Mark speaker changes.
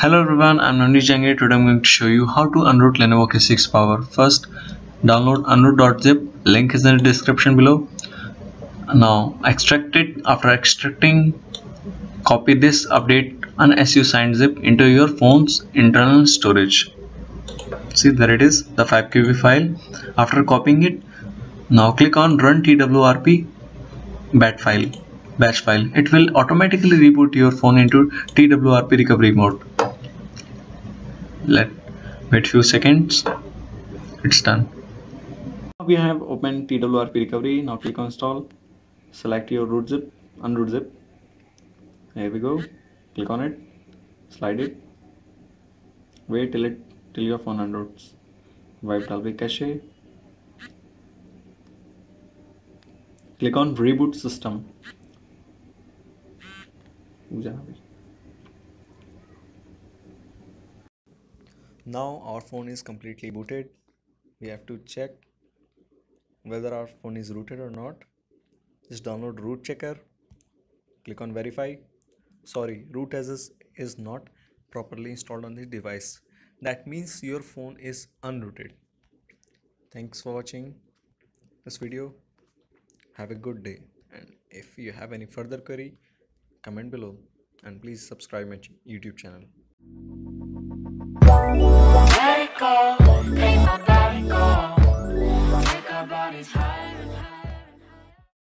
Speaker 1: Hello everyone, I'm Nandi Jangir. Today I'm going to show you how to unroot Lenovo K6 Power. First, download unroot.zip. Link is in the description below. Now extract it. After extracting, copy this update and SU signed zip into your phone's internal storage. See there it is, the 5KB file. After copying it, now click on run twrp bat file batch file it will automatically reboot your phone into twrp recovery mode let wait few seconds. It's done. We have opened twrp recovery. Now click on install select your root zip unroot zip. Here we go. Click on it. Slide it. Wait till it till your phone unroots. Wipe dalvik cache. Click on reboot system
Speaker 2: now our phone is completely booted. We have to check whether our phone is rooted or not. Just download root checker. Click on verify. Sorry root as is not properly installed on this device. That means your phone is unrooted. Thanks for watching this video. Have a good day. And if you have any further query comment below. And please subscribe my youtube channel